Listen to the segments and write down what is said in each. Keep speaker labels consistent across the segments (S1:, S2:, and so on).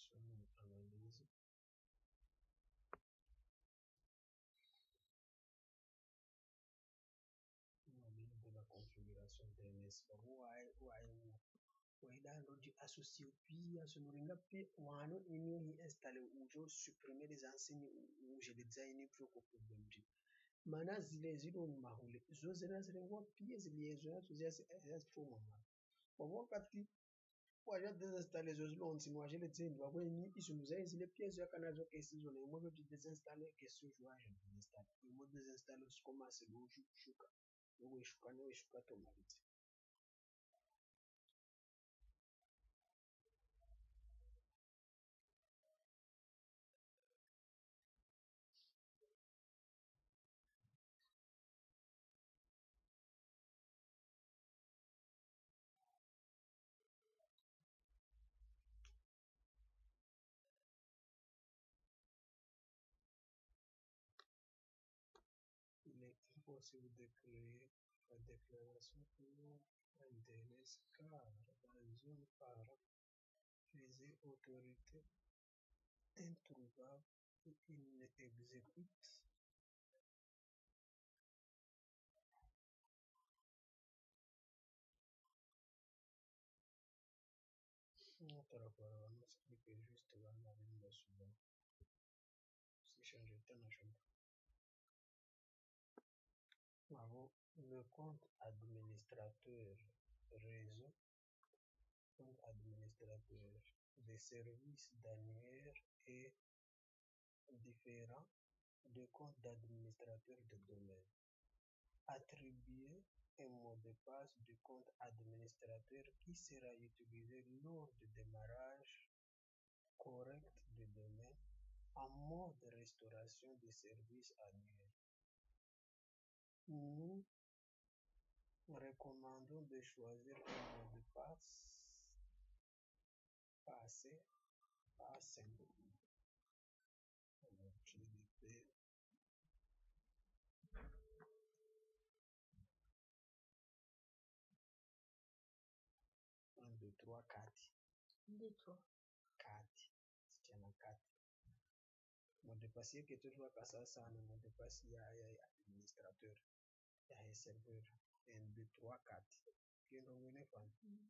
S1: Configuration, analyse. de la configuration DNS associé ou je supprimer les enseignes ou je les designer pour ko problem di mana zile zilo ni mahule zo zina zilengwa pia ziliyezo yazo ziasi fuma mara kwa wakati waja désinstaller zo zilo onti mwaje le tsendi wakweni izo muzaye zile pia zo yakana zo kesi zo na imodo di désinstaller kesi zo ya désinstaller imodo désinstaller commence lo shuka weshuka noweshuka tomaliza il est impossible de créer la déclaration pour un DNS car la zone par ne exécute on explique juste la. Le compte administrateur réseau, compte administrateur des services d'annuaire est différent de compte d'administrateur de domaine. Attribuer un mot de passe du compte administrateur qui sera utilisé lors du démarrage correct du domaine en mode restauration des services annuels. Nous recommandons de choisir un mot de passe passé à GDP. Un, deux, trois, quatre.
S2: Deux, trois.
S1: Quatre. Sichana quatre. Mot de passe yake toujours kasa sana mot de passe ya ya administrateur ya serveur. Un, deux, trois, quatre. Fan.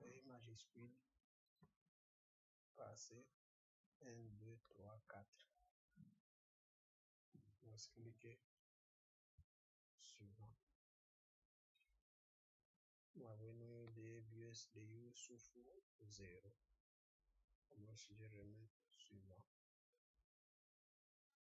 S1: Et majuscule. Passé. 1, 2, 3, 4. On va cliquer suivant. De Yusufu 0. Alors si je remets suivant.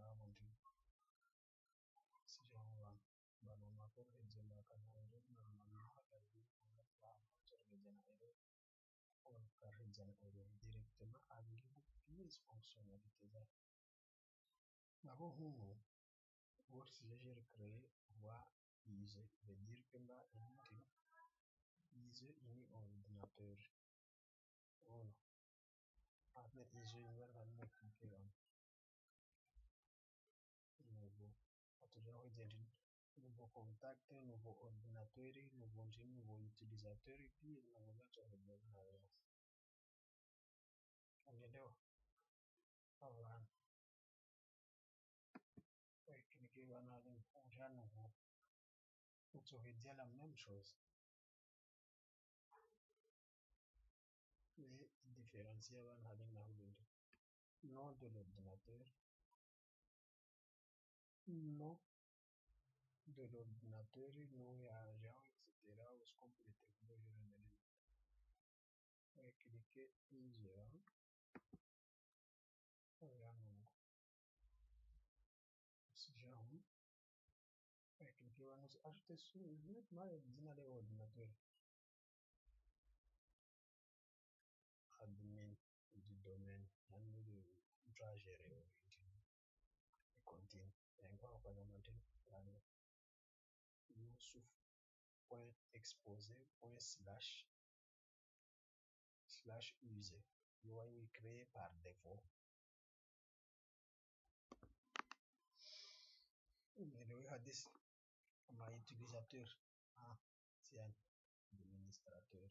S1: labo ndi sijawa bano makoro ejema kana ero na mamaha dalili kuna kwa motor ejena ero on ka ejena ero directement avec pièces fonctionnalités za Nabo humo forse je recréer voie easy veut dire que là easy ini ordinateur. Voilà. Il on nouveau dire nouveau contact nouveau ordinateur nouveau nouveau utilisateur et puis nouveau là ekeke bana limpunja nouveau même chose diferansiyel No del ordinatore no. Arranjado, etcétera, os completez lo en el eh, clique y lleva ki ben ujagere et continue. Et encore kwa maintain hano yusuf point exposé point slash slash user UI créé par défaut mais hadis ama utilisateur ah tiens administrateur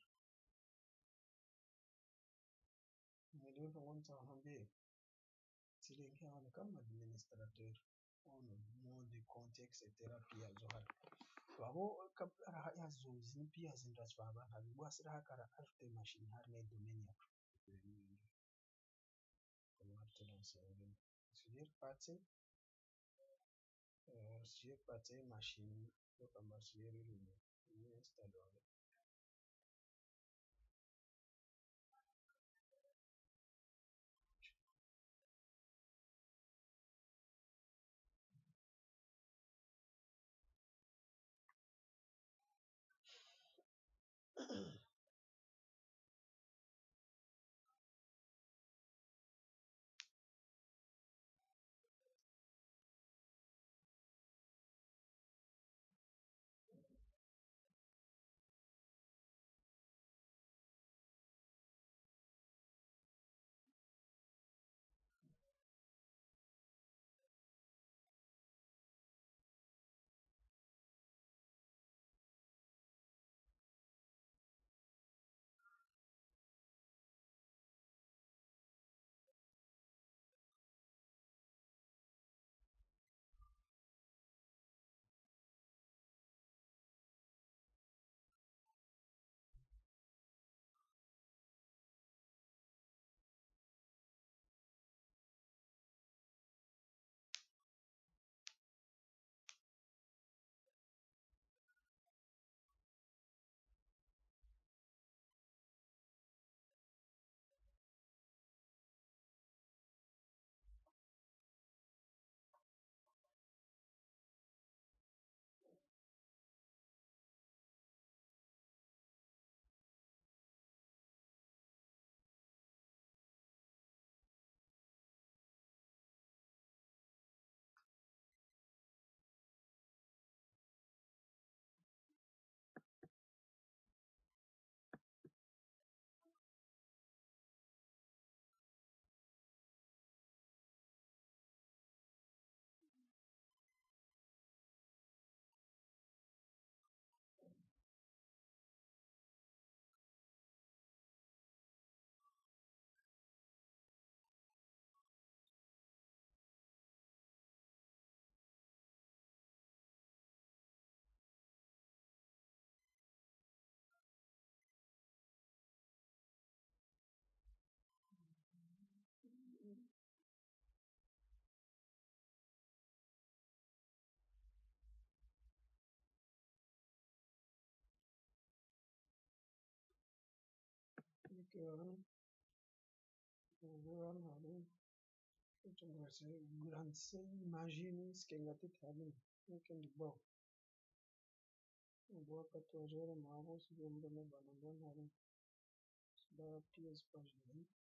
S1: ndio tunaanza hambie Silingi kama administrateur on nom de contexte therapy yazohara babo yazozi mpi yazindra chwaba ntabigwasira hakara afite machine harne domain ya como afite dansenge sujet partie sujet partie machine yo kamar sujet rurimi installore केवल केवल हमें कुछ से ग्रंथ से imagines que engatitaram naquele bom. Boa patuajeira, maus, vendo na banana, subar up to his passion.